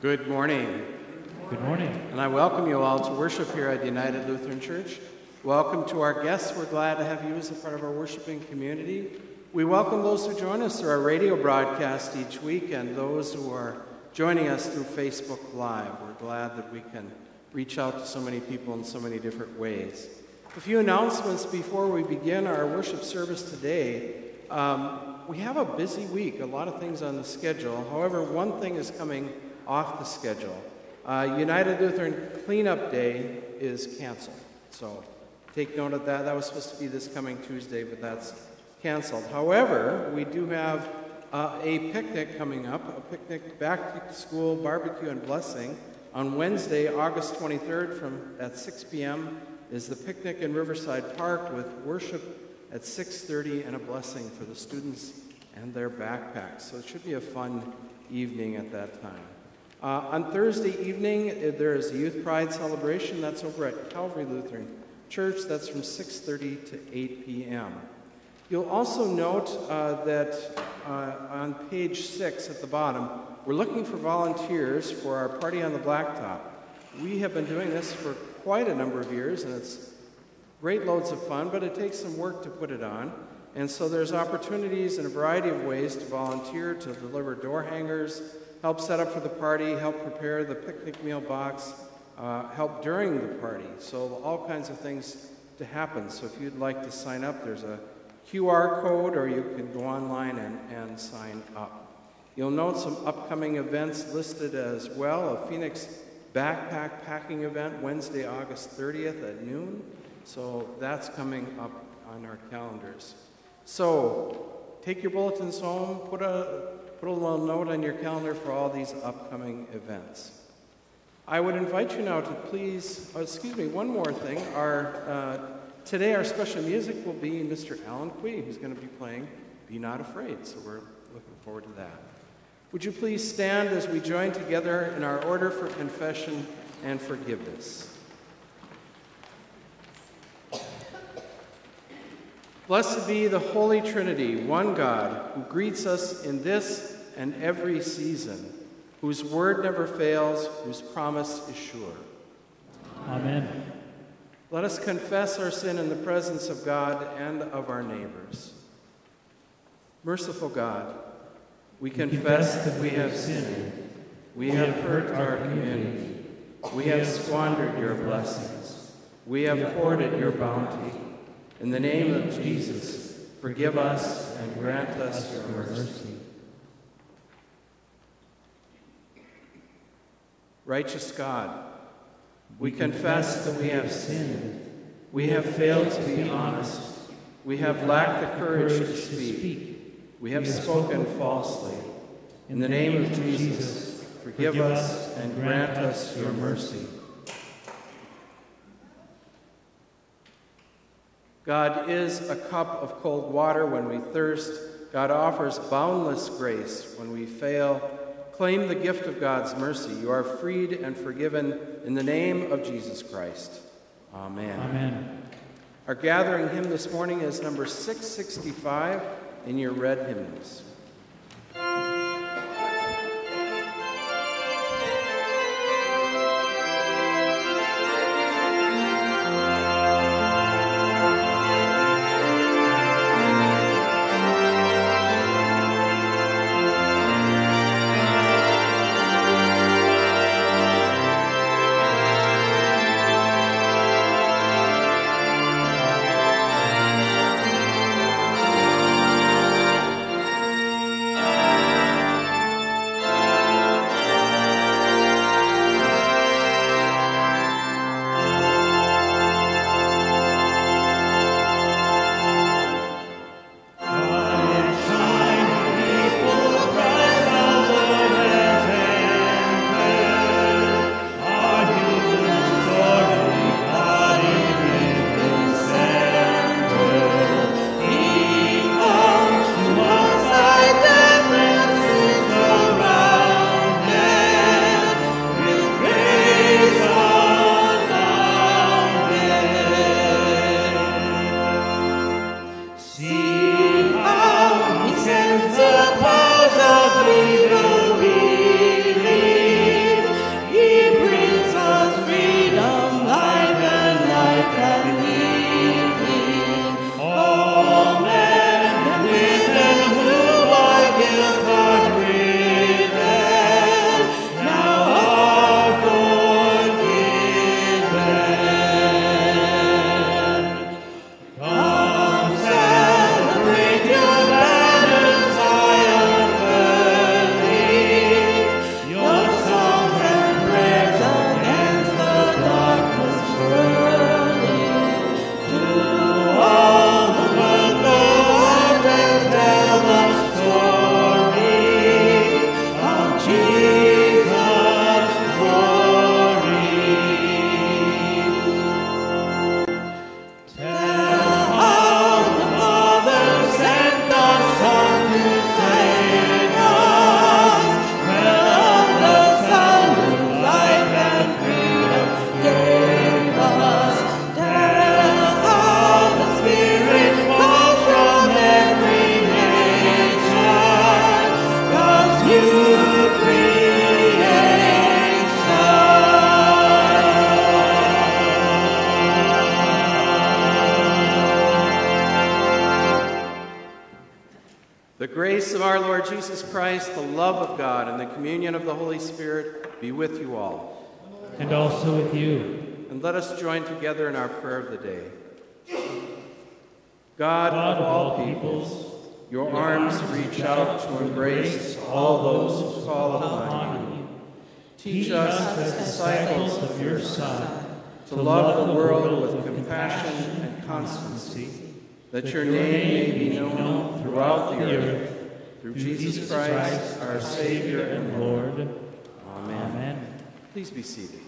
Good morning. Good morning. And I welcome you all to worship here at United Lutheran Church. Welcome to our guests. We're glad to have you as a part of our worshiping community. We welcome those who join us through our radio broadcast each week and those who are joining us through Facebook Live. We're glad that we can reach out to so many people in so many different ways. A few announcements before we begin our worship service today. Um, we have a busy week, a lot of things on the schedule. However, one thing is coming off the schedule. Uh, United Lutheran Cleanup Day is canceled. So take note of that. That was supposed to be this coming Tuesday, but that's canceled. However, we do have uh, a picnic coming up, a picnic back to school barbecue and blessing on Wednesday, August 23rd from at 6 p.m. is the picnic in Riverside Park with worship at 6:30 and a blessing for the students and their backpacks. So it should be a fun evening at that time. Uh, on Thursday evening, uh, there is a Youth Pride celebration. That's over at Calvary Lutheran Church. That's from 6:30 to 8 p.m. You'll also note uh, that uh, on page six at the bottom, we're looking for volunteers for our party on the blacktop. We have been doing this for quite a number of years, and it's great loads of fun, but it takes some work to put it on. And so there's opportunities in a variety of ways to volunteer, to deliver door hangers, help set up for the party, help prepare the picnic meal box, uh, help during the party. So, all kinds of things to happen. So, if you'd like to sign up, there's a QR code or you can go online and, and sign up. You'll note some upcoming events listed as well a Phoenix backpack packing event Wednesday, August 30th at noon. So, that's coming up on our calendars. So, take your bulletins home, put a put a little note on your calendar for all these upcoming events. I would invite you now to please, oh, excuse me, one more thing. Our, uh, today, our special music will be Mr. Alan Quee, who's going to be playing Be Not Afraid. So we're looking forward to that. Would you please stand as we join together in our order for confession and forgiveness? Blessed be the Holy Trinity, one God, who greets us in this and every season, whose word never fails, whose promise is sure. Amen. Let us confess our sin in the presence of God and of our neighbors. Merciful God, we, we confess, confess that we have sinned. We, we have hurt our community. We have squandered your blessings. We have hoarded your bounty. In the name of Jesus, forgive us and grant us your mercy. Righteous God, we confess that we have sinned. We have failed to be honest. We have lacked the courage to speak. We have spoken falsely. In the name of Jesus, forgive us and grant us your mercy. God is a cup of cold water when we thirst. God offers boundless grace when we fail. Claim the gift of God's mercy. You are freed and forgiven in the name of Jesus Christ. Amen. Amen. Our gathering hymn this morning is number 665 in your red hymnals. The grace of our Lord Jesus Christ, the love of God, and the communion of the Holy Spirit be with you all. And also with you. And let us join together in our prayer of the day. God, God of all peoples, your arms reach out to embrace all those who call upon you. Teach us as disciples of your Son to love the world with compassion and constancy that your name may be known throughout the earth. Through Jesus Christ, our Savior and Lord. Amen. Amen. Please be seated.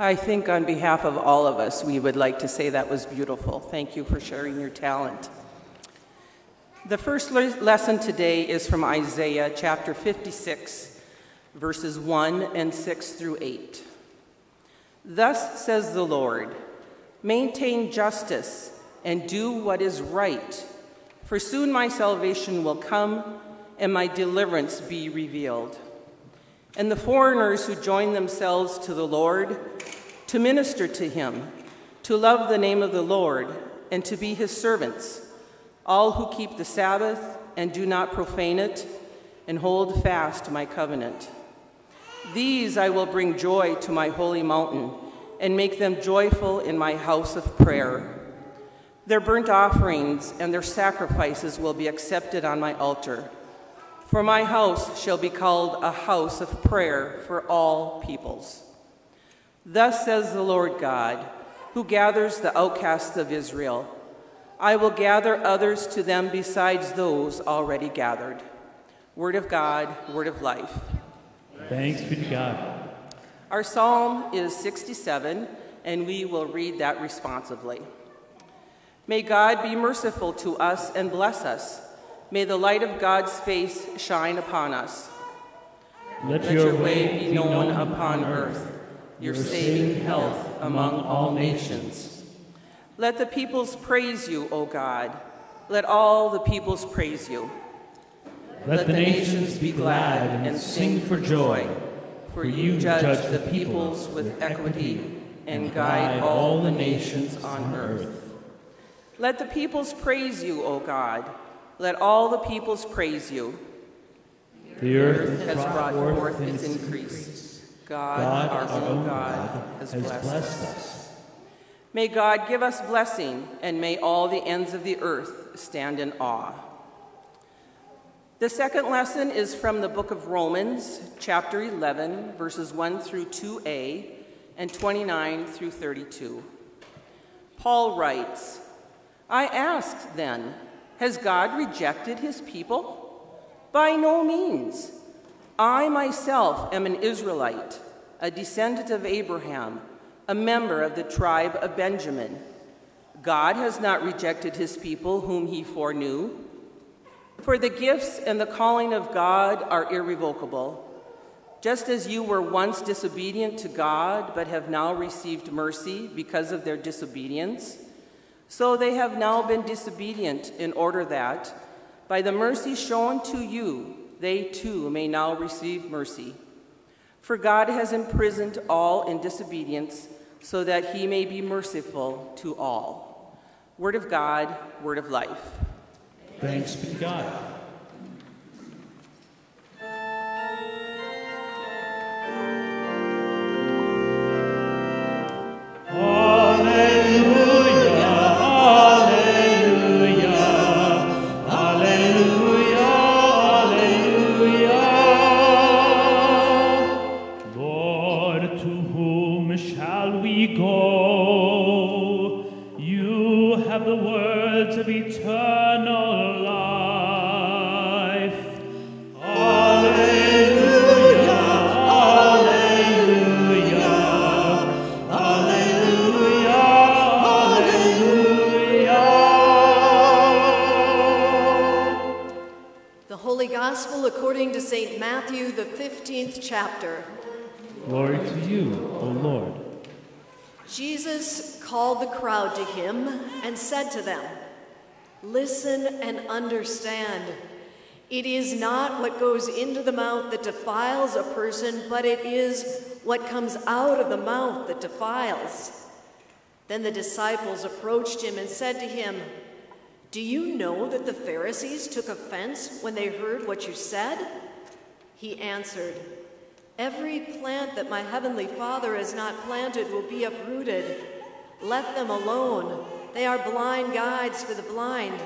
I think on behalf of all of us, we would like to say that was beautiful. Thank you for sharing your talent. The first le- lesson today is from Isaiah chapter 56, verses 1 and 6 through 8. Thus says the Lord Maintain justice and do what is right, for soon my salvation will come and my deliverance be revealed. And the foreigners who join themselves to the Lord to minister to him, to love the name of the Lord, and to be his servants, all who keep the Sabbath and do not profane it, and hold fast my covenant. These I will bring joy to my holy mountain and make them joyful in my house of prayer. Their burnt offerings and their sacrifices will be accepted on my altar. For my house shall be called a house of prayer for all peoples. Thus says the Lord God, who gathers the outcasts of Israel I will gather others to them besides those already gathered. Word of God, word of life. Thanks be to God. Our psalm is 67, and we will read that responsively. May God be merciful to us and bless us. May the light of God's face shine upon us. Let, Let your way be known upon earth, your saving health among all nations. Let the peoples praise you, O God. Let all the peoples praise you. Let the nations be glad and sing for joy, For you judge the peoples with equity and guide all the nations on earth. Let the peoples praise you, O God. Let all the peoples praise you. The earth Has brought forth its increase. God, our own God, has blessed us. us. May God give us blessing, and may all the ends of the earth stand in awe. The second lesson is from the book of Romans, chapter 11, verses 1 through 2a, and 29 through 32. Paul writes, I ask then, has God rejected his people? By no means. I myself am an Israelite, a descendant of Abraham, a member of the tribe of Benjamin. God has not rejected his people whom he foreknew. For the gifts and the calling of God are irrevocable. Just as you were once disobedient to God, but have now received mercy because of their disobedience, so they have now been disobedient in order that, by the mercy shown to you, they too may now receive mercy. For God has imprisoned all in disobedience, so that he may be merciful to all. Word of God, word of life. Thanks be to God. Holy Gospel according to St. Matthew, the 15th chapter. Glory to you, O Lord. Jesus called the crowd to him and said to them, Listen and understand. It is not what goes into the mouth that defiles a person, but it is what comes out of the mouth that defiles. Then the disciples approached him and said to him, Do you know that the Pharisees took offense when they heard what you said? He answered, Every plant that my heavenly Father has not planted will be uprooted. Let them alone. They are blind guides for the blind.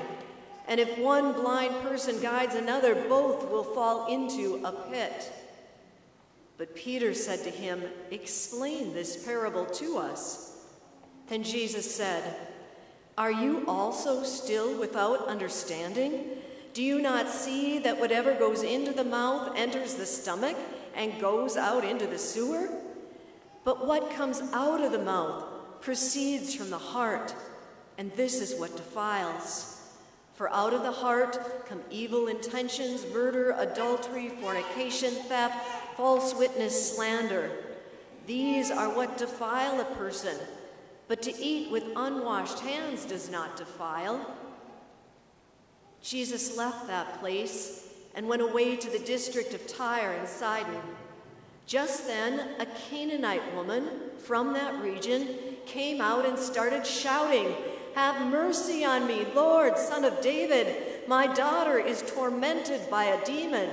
And if one blind person guides another, both will fall into a pit. But Peter said to him, Explain this parable to us. Then Jesus said, Are you also still without understanding? Do you not see that whatever goes into the mouth enters the stomach and goes out into the sewer? But what comes out of the mouth proceeds from the heart, and this is what defiles. For out of the heart come evil intentions, murder, adultery, fornication, theft, false witness, slander. These are what defile a person, but to eat with unwashed hands does not defile. Jesus left that place and went away to the district of Tyre and Sidon. Just then, a Canaanite woman from that region came out and started shouting, Have mercy on me, Lord, son of David. My daughter is tormented by a demon.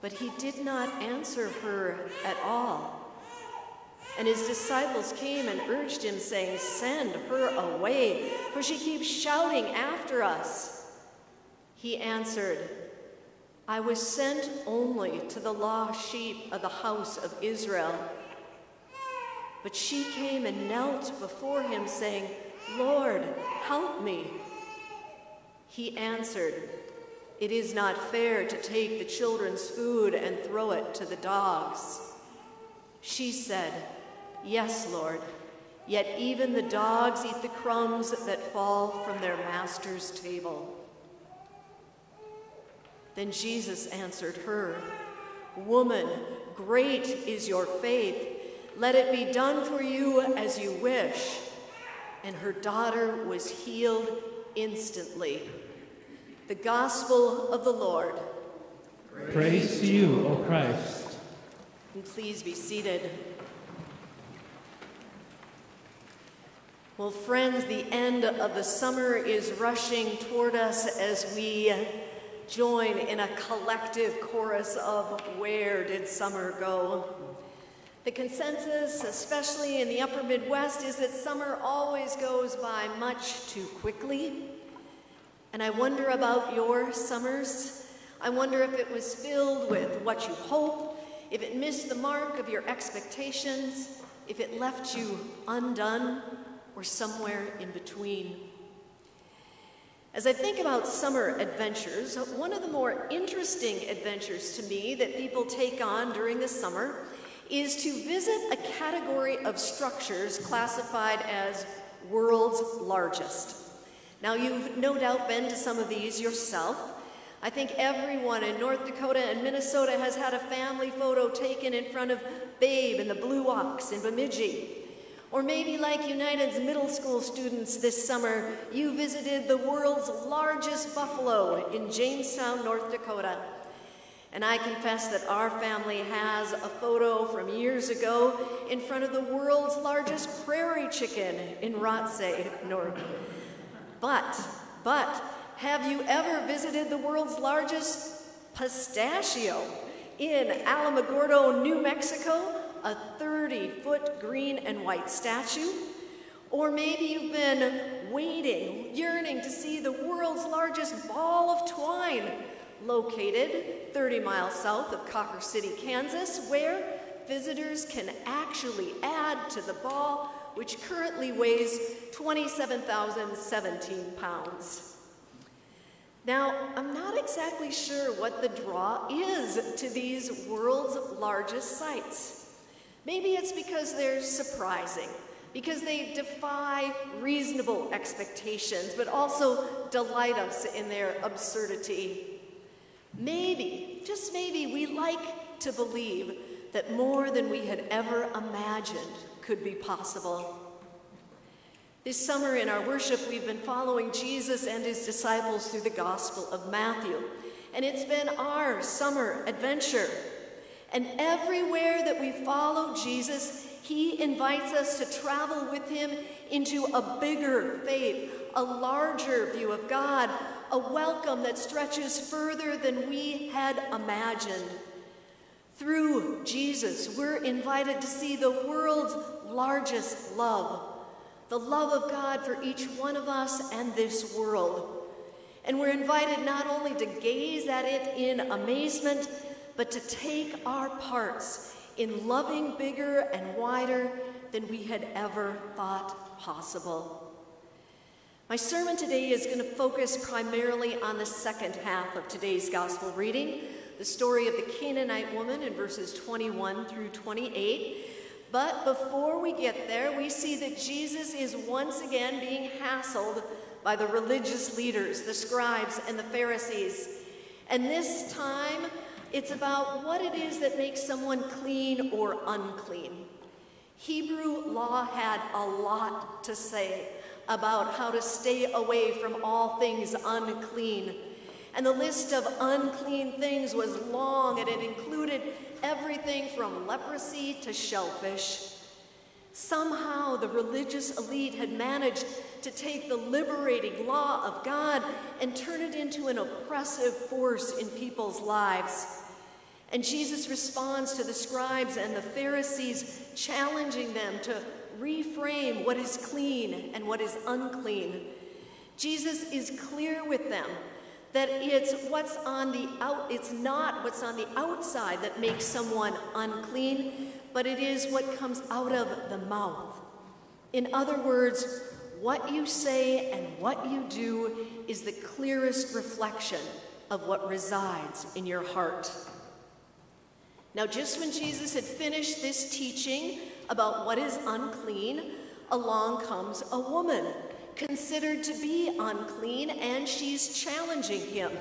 But he did not answer her at all. And his disciples came and urged him, saying, Send her away, for she keeps shouting after us. He answered, I was sent only to the lost sheep of the house of Israel. But she came and knelt before him, saying, Lord, help me. He answered, It is not fair to take the children's food and throw it to the dogs. She said, Yes, Lord, yet even the dogs eat the crumbs that fall from their master's table. Then Jesus answered her, Woman, great is your faith. Let it be done for you as you wish. And her daughter was healed instantly. The Gospel of the Lord. Praise to you, O Christ. And please be seated. Well, friends, the end of the summer is rushing toward us as we join in a collective chorus of Where Did Summer Go? The consensus, especially in the upper Midwest, is that summer always goes by much too quickly. And I wonder about your summers. I wonder if it was filled with what you hope, if it missed the mark of your expectations, if it left you undone, or somewhere in between. As I think about summer adventures, one of the more interesting adventures to me that people take on during the summer is to visit a category of structures classified as world's largest. Now, you've no doubt been to some of these yourself. I think everyone in North Dakota and Minnesota has had a family photo taken in front of Babe and the Blue Ox in Bemidji. Or maybe, like United's middle school students this summer, you visited the world's largest buffalo in Jamestown, North Dakota. And I confess that our family has a photo from years ago in front of the world's largest prairie chicken in Rothsay, North. But, but, have you ever visited the world's largest pistachio in Alamogordo, New Mexico? A 30 foot green and white statue. Or maybe you've been waiting, yearning to see the world's largest ball of twine, located 30 miles south of Cawker City, Kansas, where visitors can actually add to the ball, which currently weighs 27,017 pounds. Now, I'm not exactly sure what the draw is to these world's largest sites. Maybe it's because they're surprising, because they defy reasonable expectations, but also delight us in their absurdity. Maybe, just maybe, we like to believe that more than we had ever imagined could be possible. This summer in our worship, we've been following Jesus and his disciples through the Gospel of Matthew. And it's been our summer adventure and everywhere that we follow Jesus, he invites us to travel with him into a bigger faith, a larger view of God, a welcome that stretches further than we had imagined. Through Jesus, we're invited to see the world's largest love, the love of God for each one of us and this world. And we're invited not only to gaze at it in amazement, but to take our parts in loving bigger and wider than we had ever thought possible. My sermon today is going to focus primarily on the second half of today's gospel reading, the story of the Canaanite woman in verses 21 through 28. But before we get there, we see that Jesus is once again being hassled by the religious leaders, the scribes, and the Pharisees. And this time, it's about what it is that makes someone clean or unclean. Hebrew law had a lot to say about how to stay away from all things unclean. And the list of unclean things was long, and it included everything from leprosy to shellfish. Somehow, the religious elite had managed to take the liberating law of God and turn it into an oppressive force in people's lives. And Jesus responds to the scribes and the Pharisees, challenging them to reframe what is clean and what is unclean. Jesus is clear with them that it's what's on the out it's not what's on the outside that makes someone unclean, but it is what comes out of the mouth. In other words, what you say and what you do is the clearest reflection of what resides in your heart. Now, just when Jesus had finished this teaching about what is unclean, along comes a woman considered to be unclean, and she's challenging him.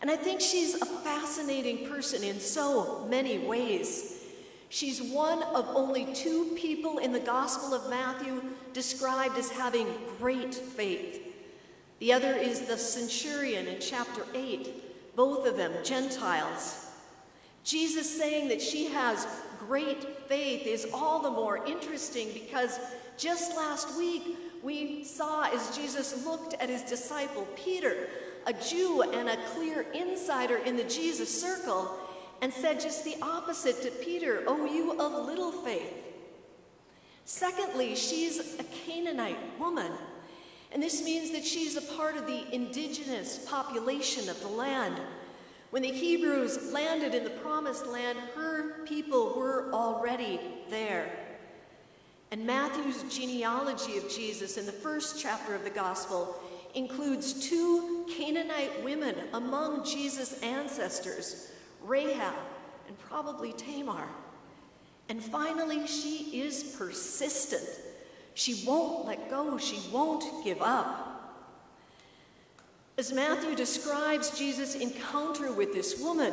And I think she's a fascinating person in so many ways. She's one of only two people in the Gospel of Matthew described as having great faith. The other is the centurion in chapter 8, both of them Gentiles. Jesus saying that she has great faith is all the more interesting because just last week we saw as Jesus looked at his disciple Peter, a Jew and a clear insider in the Jesus circle, and said just the opposite to Peter, Oh, you of little faith. Secondly, she's a Canaanite woman. And this means that she's a part of the indigenous population of the land. When the Hebrews landed in the promised land, her people were already there. And Matthew's genealogy of Jesus in the first chapter of the gospel includes two Canaanite women among Jesus' ancestors, Rahab and probably Tamar. And finally, she is persistent. She won't let go, she won't give up. As Matthew describes Jesus' encounter with this woman,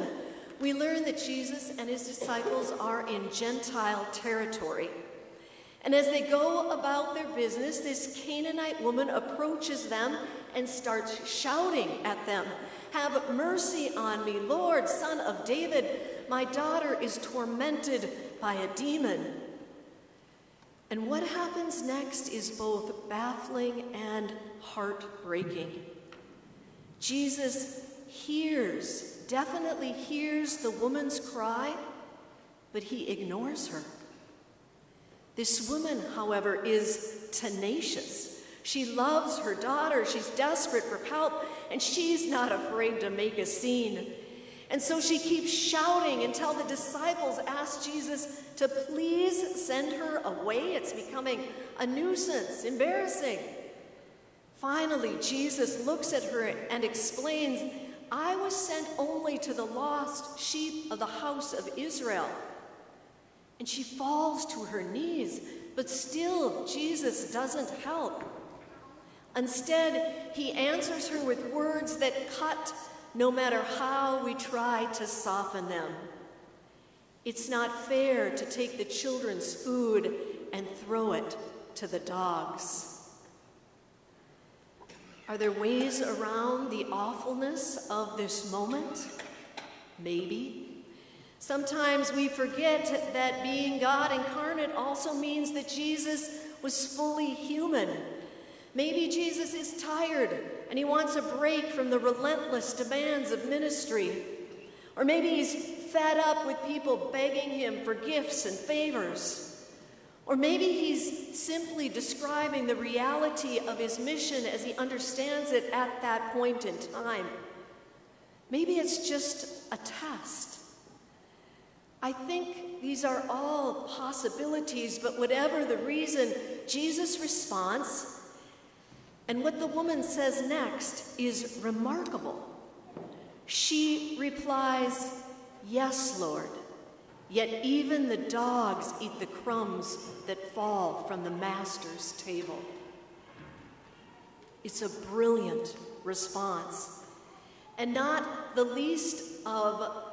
we learn that Jesus and his disciples are in Gentile territory. And as they go about their business, this Canaanite woman approaches them and starts shouting at them Have mercy on me, Lord, son of David. My daughter is tormented by a demon. And what happens next is both baffling and heartbreaking. Jesus hears, definitely hears the woman's cry, but he ignores her. This woman, however, is tenacious. She loves her daughter, she's desperate for help, and she's not afraid to make a scene. And so she keeps shouting until the disciples ask Jesus to please send her away. It's becoming a nuisance, embarrassing. Finally, Jesus looks at her and explains, I was sent only to the lost sheep of the house of Israel. And she falls to her knees, but still, Jesus doesn't help. Instead, he answers her with words that cut no matter how we try to soften them. It's not fair to take the children's food and throw it to the dogs. Are there ways around the awfulness of this moment? Maybe. Sometimes we forget that being God incarnate also means that Jesus was fully human. Maybe Jesus is tired and he wants a break from the relentless demands of ministry. Or maybe he's fed up with people begging him for gifts and favors. Or maybe he's simply describing the reality of his mission as he understands it at that point in time. Maybe it's just a test. I think these are all possibilities, but whatever the reason, Jesus' response and what the woman says next is remarkable. She replies, Yes, Lord. Yet even the dogs eat the crumbs that fall from the master's table. It's a brilliant response. And not the least of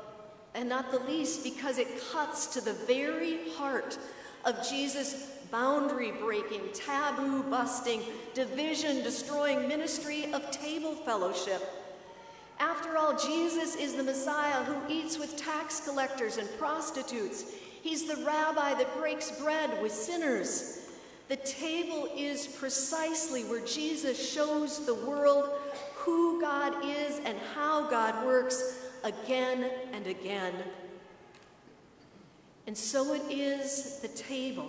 and not the least because it cuts to the very heart of Jesus' boundary breaking, taboo busting, division destroying ministry of table fellowship. After all, Jesus is the Messiah who eats with tax collectors and prostitutes. He's the rabbi that breaks bread with sinners. The table is precisely where Jesus shows the world who God is and how God works again and again. And so it is the table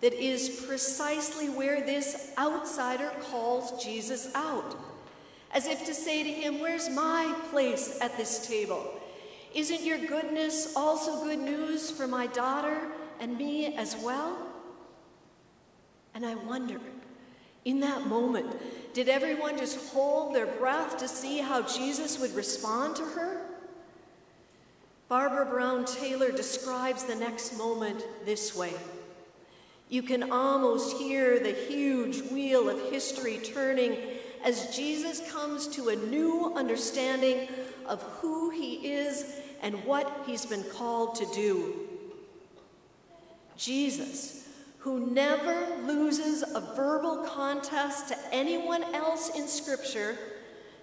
that is precisely where this outsider calls Jesus out, as if to say to him, Where's my place at this table? Isn't your goodness also good news for my daughter and me as well? And I wonder, in that moment, did everyone just hold their breath to see how Jesus would respond to her? Barbara Brown Taylor describes the next moment this way. You can almost hear the huge wheel of history turning as Jesus comes to a new understanding of who he is and what he's been called to do. Jesus, who never loses a verbal contest to anyone else in Scripture,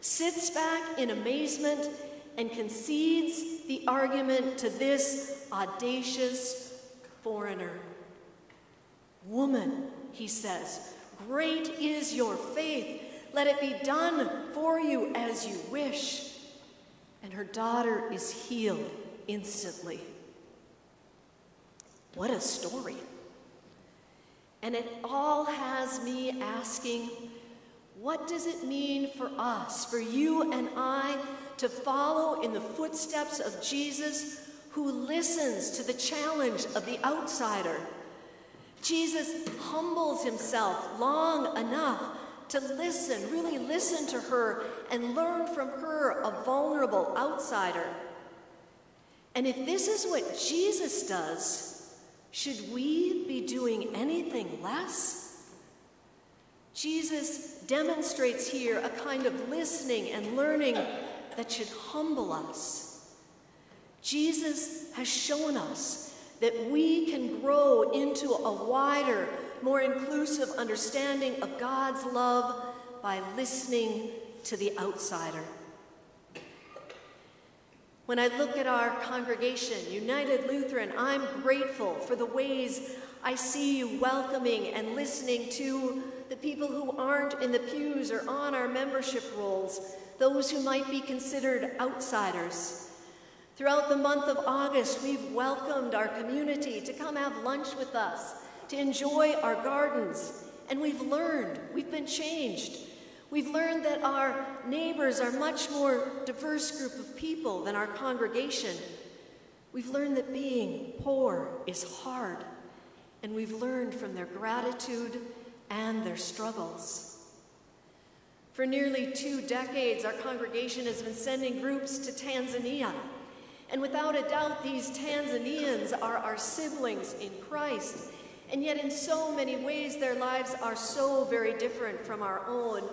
sits back in amazement and concedes the argument to this audacious foreigner. Woman, he says, great is your faith. Let it be done for you as you wish. And her daughter is healed instantly. What a story. And it all has me asking, what does it mean for us, for you and I, to follow in the footsteps of Jesus who listens to the challenge of the outsider? Jesus humbles himself long enough to listen, really listen to her and learn from her, a vulnerable outsider. And if this is what Jesus does, should we be doing anything less? Jesus demonstrates here a kind of listening and learning that should humble us. Jesus has shown us that we can grow into a wider, more inclusive understanding of God's love by listening to the outsider. When I look at our congregation, United Lutheran, I'm grateful for the ways I see you welcoming and listening to the people who aren't in the pews or on our membership rolls, those who might be considered outsiders. Throughout the month of August, we've welcomed our community to come have lunch with us, to enjoy our gardens, and we've learned, we've been changed. We've learned that our neighbors are much more diverse group of people than our congregation. We've learned that being poor is hard, and we've learned from their gratitude and their struggles. For nearly two decades, our congregation has been sending groups to Tanzania. And without a doubt, these Tanzanians are our siblings in Christ. And yet, in so many ways, their lives are so very different from our own.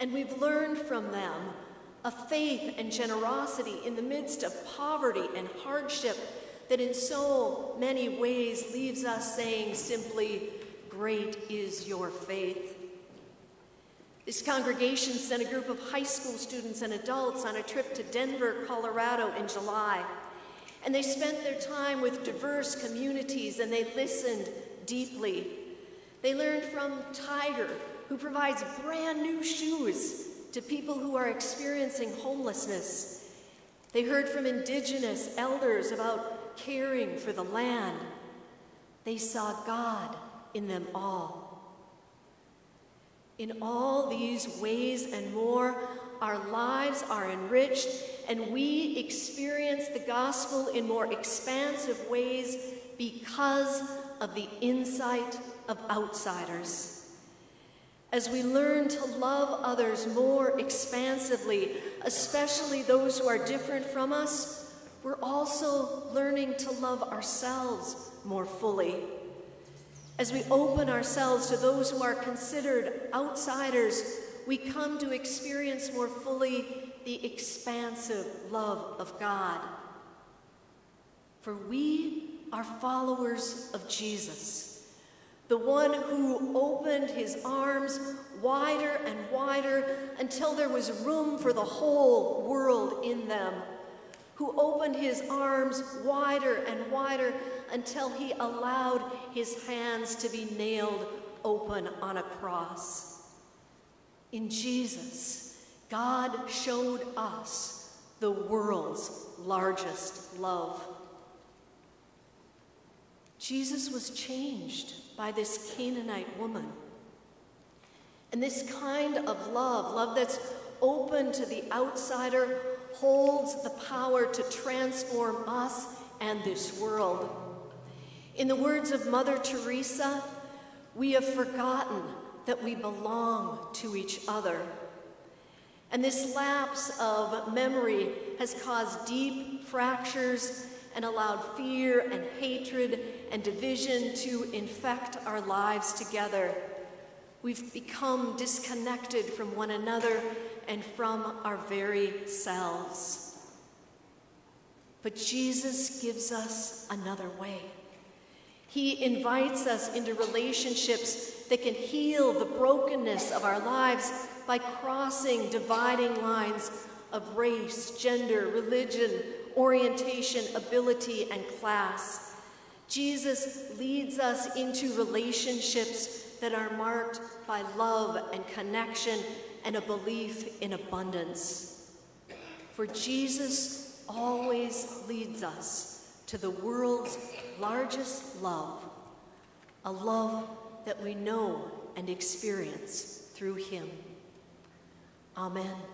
And we've learned from them a faith and generosity in the midst of poverty and hardship that in so many ways leaves us saying simply, Great is your faith. This congregation sent a group of high school students and adults on a trip to Denver, Colorado in July. And they spent their time with diverse communities and they listened deeply. They learned from Tiger, who provides brand new shoes to people who are experiencing homelessness. They heard from indigenous elders about caring for the land. They saw God in them all. In all these ways and more, our lives are enriched and we experience the gospel in more expansive ways because of the insight of outsiders. As we learn to love others more expansively, especially those who are different from us, we're also learning to love ourselves more fully. As we open ourselves to those who are considered outsiders, we come to experience more fully the expansive love of God. For we are followers of Jesus, the one who opened his arms wider and wider until there was room for the whole world in them, who opened his arms wider and wider until he allowed his hands to be nailed open on a cross. In Jesus, God showed us the world's largest love. Jesus was changed by this Canaanite woman. And this kind of love, love that's open to the outsider, holds the power to transform us and this world. In the words of Mother Teresa, we have forgotten that we belong to each other. And this lapse of memory has caused deep fractures and allowed fear and hatred and division to infect our lives together. We've become disconnected from one another and from our very selves. But Jesus gives us another way. He invites us into relationships that can heal the brokenness of our lives by crossing dividing lines of race, gender, religion, orientation, ability, and class. Jesus leads us into relationships that are marked by love and connection and a belief in abundance. For Jesus always leads us to the world's largest love, a love that we know and experience through Him. Amen.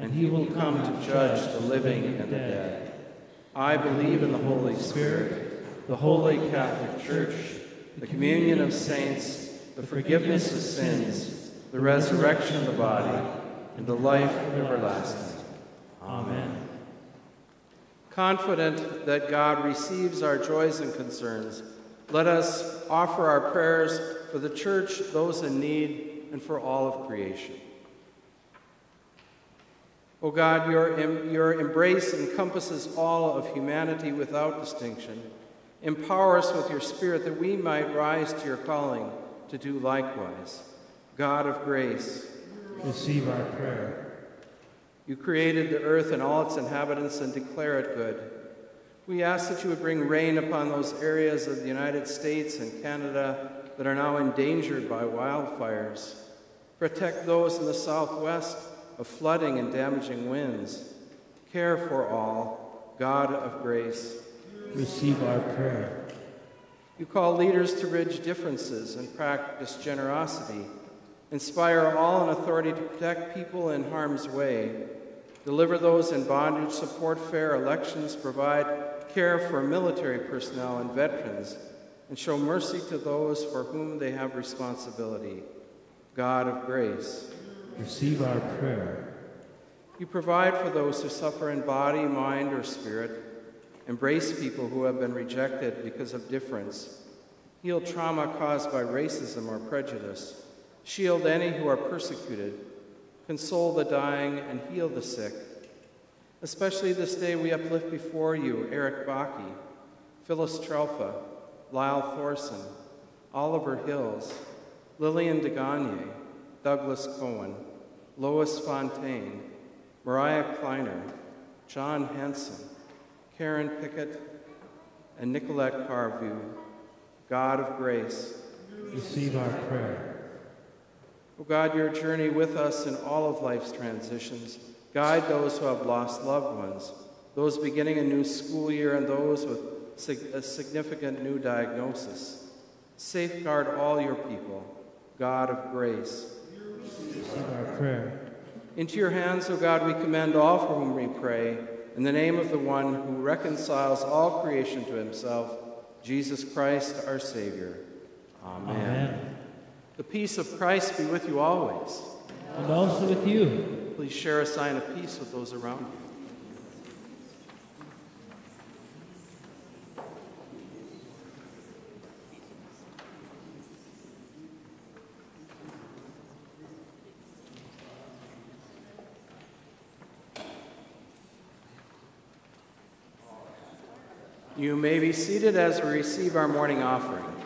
and he will come to judge the living and the dead. I believe in the Holy Spirit, the holy Catholic Church, the communion of saints, the forgiveness of sins, the resurrection of the body, and the life everlasting. Amen. Confident that God receives our joys and concerns, let us offer our prayers for the church, those in need, and for all of creation. O oh God, your, your embrace encompasses all of humanity without distinction. Empower us with your Spirit that we might rise to your calling to do likewise. God of grace, receive our prayer. You created the earth and all its inhabitants and declare it good. We ask that you would bring rain upon those areas of the United States and Canada that are now endangered by wildfires. Protect those in the southwest of flooding and damaging winds. Care for all, God of grace. Receive our prayer. You call leaders to bridge differences and practice generosity. Inspire all in authority to protect people in harm's way. Deliver those in bondage, support fair elections, provide care for military personnel and veterans, and show mercy to those for whom they have responsibility. God of grace. Receive our prayer. You provide for those who suffer in body, mind, or spirit. Embrace people who have been rejected because of difference. Heal trauma caused by racism or prejudice. Shield any who are persecuted. Console the dying and heal the sick. Especially this day, we uplift before you Eric Bakke, Phyllis Trelfa, Lyle Thorson, Oliver Hills, Lillian DeGagne, Douglas Cohen, Lois Fontaine, Mariah Kleiner, John Hanson, Karen Pickett, and Nicolette Carview, God of grace. Receive our prayer. O God, your journey with us in all of life's transitions. Guide those who have lost loved ones, those beginning a new school year, and those with a significant new diagnosis. Safeguard all your people, God of grace. Receive our prayer. Into your hands, O God, we commend all for whom we pray, in the name of the one who reconciles all creation to himself, Jesus Christ, our Savior. Amen. Amen. The peace of Christ be with you always. And also with you. Please share a sign of peace with those around you. You may be seated as we receive our morning offering.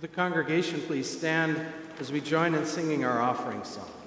The congregation please stand as we join in singing our offering song?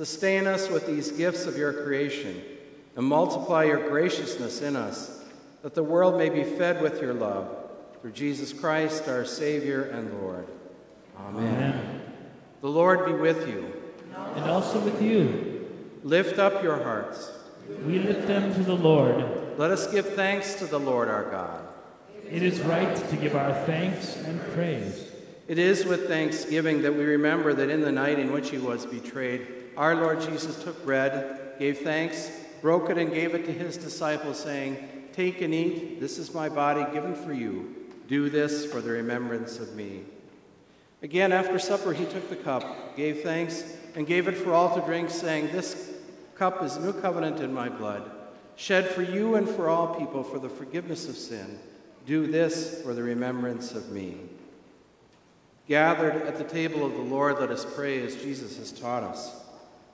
Sustain us with these gifts of your creation and multiply your graciousness in us, that the world may be fed with your love. Through Jesus Christ, our Savior and Lord. Amen. Amen. The Lord be with you. And also with you, Lift up your hearts. we lift them to the Lord. Let us give thanks to the Lord our God. It is right to give our thanks and praise. It is with thanksgiving that we remember that in the night in which he was betrayed, our Lord Jesus took bread, gave thanks, broke it, and gave it to his disciples, saying, Take and eat. This is my body given for you. Do this for the remembrance of me. Again, after supper, he took the cup, gave thanks, and gave it for all to drink, saying, This cup is new covenant in my blood, shed for you and for all people for the forgiveness of sin. Do this for the remembrance of me. Gathered at the table of the Lord, let us pray as Jesus has taught us.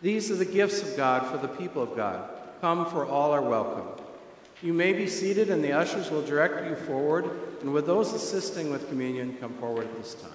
These are the gifts of God for the people of God. Come, for all are welcome. You may be seated, and the ushers will direct you forward. And with those assisting with communion, come forward at this time.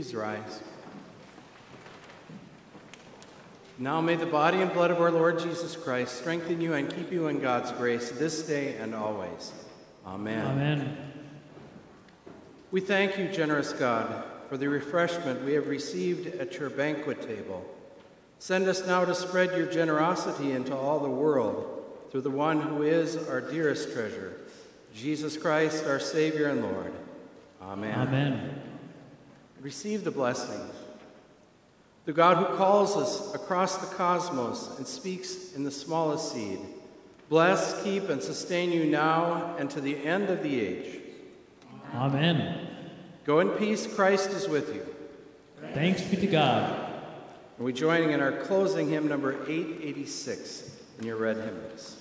Please rise. Now may the body and blood of our Lord Jesus Christ strengthen you and keep you in God's grace this day and always. Amen. Amen. We thank you, generous God, for the refreshment we have received at your banquet table. Send us now to spread your generosity into all the world through the one who is our dearest treasure, Jesus Christ, our Savior and Lord. Amen. Amen. Receive the blessing. The God who calls us across the cosmos and speaks in the smallest seed, bless, keep, and sustain you now and to the end of the age. Amen. Go in peace, Christ is with you. Thanks be to God. And we joining in our closing hymn number 886 in your red hymnals.